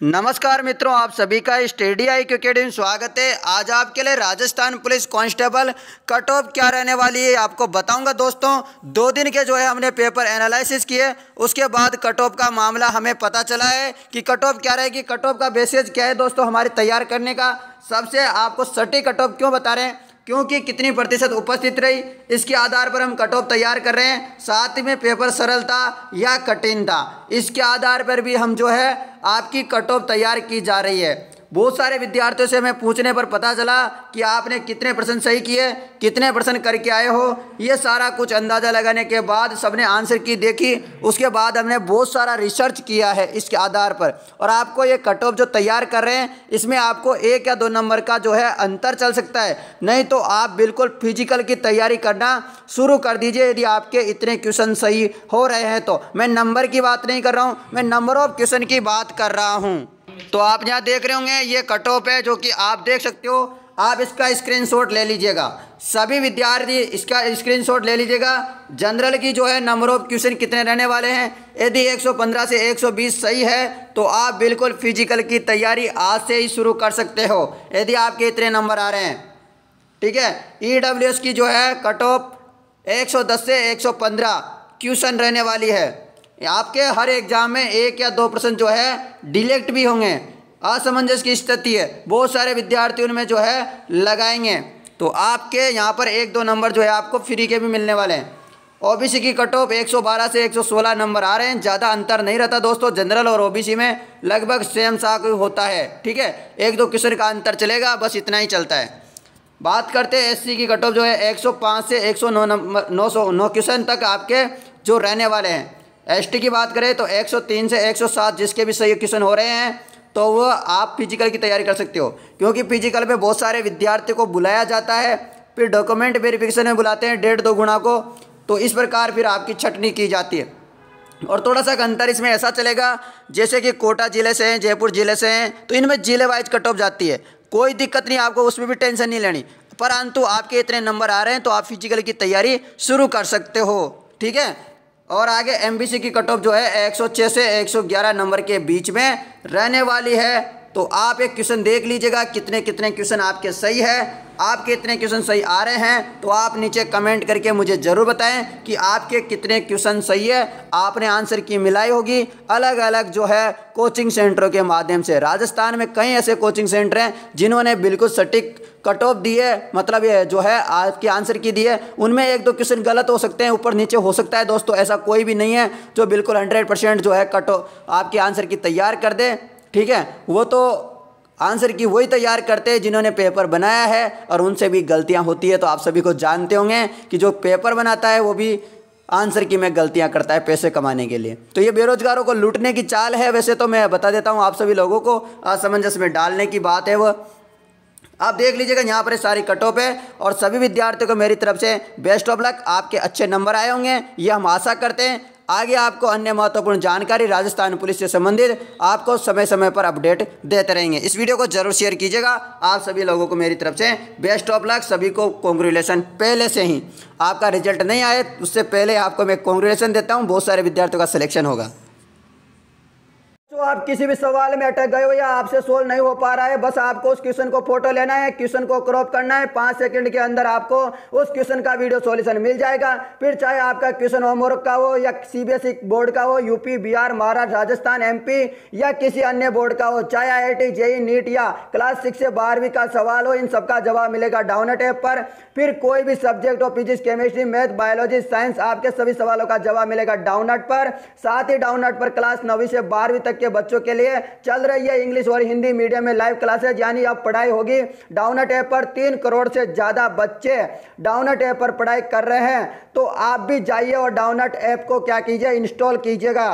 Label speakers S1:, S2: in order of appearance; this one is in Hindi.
S1: नमस्कार मित्रों, आप सभी का स्टेडी आई अकेडमी स्वागत है। आज आपके लिए Rajasthan police constable cut off क्या रहने वाली है आपको बताऊँगा दोस्तों। दो दिन के जो है हमने पेपर एनालिसिस किए, उसके बाद कट ऑफ़ का मामला हमें पता चला है कि कट ऑफ़ क्या रहेगी। कट ऑफ़ का बेसिस क्या है दोस्तों, हमारे तैयार करने का। सबसे आपको सटी कट ऑफ़ क्यों बता रहे हैं क्योंकि कितनी प्रतिशत उपस्थित रही? इसके आधार पर हम कट ऑफ़ तैयार कर रहे हैं। साथ में पेपर सरलता या कठिनता। इसके आधार पर भी हम जो है आपकी कट ऑफ़ तैयार की जा रही है। बहुत सारे विद्यार्थियों से हमें पूछने पर पता चला कि आपने कितने परसेंट सही किए, कितने परसेंट करके आए हो। ये सारा कुछ अंदाज़ा लगाने के बाद सबने आंसर की, देखी। उसके बाद हमने बहुत सारा रिसर्च किया है इसके आधार पर। और आपको ये कट ऑफ़ जो तैयार कर रहे हैं, इसमें आपको एक या दो नंबर का जो है अंतर चल सकता है। नहीं तो आप बिल्कुल फ़िज़िकल की तैयारी करना शुरू कर दीजिए। यदि आपके इतने क्वेश्चन सही हो रहे हैं तो। मैं नंबर की बात नहीं कर रहा हूँ, मैं नंबर ऑफ़ क्वेश्चन की बात कर रहा हूँ। तो आप यहाँ देख रहे होंगे, ये कट ऑफ़ है जो कि आप देख सकते हो। आप इसका स्क्रीनशॉट ले लीजिएगा। सभी विद्यार्थी इसका स्क्रीनशॉट ले लीजिएगा। जनरल की जो है नंबर ऑफ़ क्वेश्चन कितने रहने वाले हैं? यदि 115 से 120 सही है तो आप बिल्कुल फ़िज़िकल की तैयारी आज से ही शुरू कर सकते हो। यदि आपके इतने नंबर आ रहे हैं, ठीक है? ई e की जो है कट ऑफ़ 110 से 115 क्वेश्चन रहने वाली है। आपके हर एग्ज़ाम में एक या दो परसेंट जो है डिलेक्ट भी होंगे। असमंजस की स्थिति है। बहुत सारे विद्यार्थी उनमें जो है लगाएँगे। तो आपके यहाँ पर एक दो नंबर जो है आपको फ्री के भी मिलने वाले हैं। ओबीसी की कट ऑफ़ 112 से 116 नंबर आ रहे हैं। ज़्यादा अंतर नहीं रहता दोस्तों। जनरल और ओबीसी में लगभग सेम सा होता है। ठीक है? एक दो क्वेश्चन का अंतर चलेगा। बस इतना ही चलता है। बात करते हैं एससी की कट ऑफ़ जो है 105 से 109 नंबर, नौ सौ, नौ क्वेश्चन तक आपके जो रहने वाले हैं। एसटी की बात करें तो 103 से 107 जिसके भी सही क्वेश्चन हो रहे हैं तो वह आप फ़िज़िकल की तैयारी कर सकते हो। क्योंकि फ़िज़िकल में बहुत सारे विद्यार्थियों को बुलाया जाता है, फिर डॉक्यूमेंट वेरिफिकेशन में बुलाते हैं डेढ़ दो गुणा को तो इस प्रकार फिर आपकी छटनी की जाती है। और थोड़ा सा अंतर इसमें ऐसा चलेगा, जैसे कि कोटा ज़िले से हैं, जयपुर ज़िले से हैं तो इनमें ज़िले वाइज कट ऑफ़ जाती है। कोई दिक्कत नहीं, आपको उसमें भी टेंशन नहीं लेनी। परंतु आपके इतने नंबर आ रहे हैं तो आप फ़िज़िकल की तैयारी शुरू कर सकते हो। ठीक है? और आगे एमबीसी की कट ऑफ़ जो है 106 से 111 नंबर के बीच में रहने वाली है। तो आप एक क्वेश्चन देख लीजिएगा, कितने कितने क्वेश्चन आपके सही है। आपके इतने क्वेश्चन सही आ रहे हैं तो आप नीचे कमेंट करके मुझे ज़रूर बताएँ कि आपके कितने क्वेश्चन सही है। आपने आंसर की मिलाई होगी। अलग अलग जो है कोचिंग सेंटरों के माध्यम से। राजस्थान में कई ऐसे कोचिंग सेंटर हैं जिन्होंने बिल्कुल सटीक कट ऑफ़ दी है मतलब ये जो है आपकी आंसर की दी है। उनमें एक दो क्वेश्चन गलत हो सकते हैं, ऊपर नीचे हो सकता है। दोस्तों, ऐसा कोई भी नहीं है जो बिल्कुल हंड्रेड परसेंट जो है कट ऑफ़ आपके आंसर की तैयार कर दे, ठीक है? वो तो आंसर की वही तैयार करते हैं जिन्होंने पेपर बनाया है, और उनसे भी गलतियाँ होती है। तो आप सभी को जानते होंगे कि जो पेपर बनाता है, वो भी आंसर की मैं गलतियाँ करता है पैसे कमाने के लिए। तो ये बेरोजगारों को लूटने की चाल है। वैसे तो मैं बता देता हूँ आप सभी लोगों को, असमंजस में डालने की बात है वो। आप देख लीजिएगा, यहाँ पर सारी कट ऑफ़ है और सभी विद्यार्थियों को मेरी तरफ़ से बेस्ट ऑफ़ लक आपके अच्छे नंबर आए होंगे। ये हम आशा करते हैं। आगे आपको अन्य महत्वपूर्ण जानकारी राजस्थान पुलिस से संबंधित आपको समय समय पर अपडेट देते रहेंगे। इस वीडियो को ज़रूर शेयर कीजिएगा। आप सभी लोगों को मेरी तरफ़ से बेस्ट ऑफ़ लक सभी को कॉन्ग्रेचुलेसन पहले से ही। आपका रिज़ल्ट नहीं आए, उससे पहले आपको मैं कॉन्ग्रेचुलेसन देता हूँ। बहुत सारे विद्यार्थियों का सिलेक्शन होगा। आप किसी भी सवाल में अटक गए हो या आपसे सोल्व नहीं हो पा रहा है, बस आपको उस क्वेश्चन को फ़ोटो लेना है, क्वेश्चन को क्रॉप करना है, पाँच सेकंड के अंदर आपको उस क्वेश्चन का वीडियो सॉल्यूशन मिल जाएगा। फिर चाहे आपका क्वेश्चन होमवर्क का हो या सीबीएसई बोर्ड का हो, यूपी, बिहार, महाराष्ट्र, राजस्थान, एमपी या किसी अन्य बोर्ड का हो, चाहे आई आई जेई, नीट या क्लास सिक्स से बारहवीं का सवाल हो, इन सबका जवाब मिलेगा डाउनलोड ऐप पर। फिर कोई भी सब्जेक्ट हो, physics, chemistry, math, biology, science, आपके सभी सवालों का जवाब मिलेगा डाउनलोड पर। साथ ही डाउनलोड पर क्लास नौवीं से बारहवीं तक के बच्चों के लिए चल रही है इंग्लिश और हिंदी मीडियम में लाइव क्लासेज यानी अब पढ़ाई होगी। डाउनट ऐप पर तीन करोड़ से ज़्यादा बच्चे डाउनट ऐप पर पढ़ाई कर रहे हैं। तो आप भी जाइए और डाउनट ऐप को क्या कीजिए? इंस्टॉल कीजिएगा।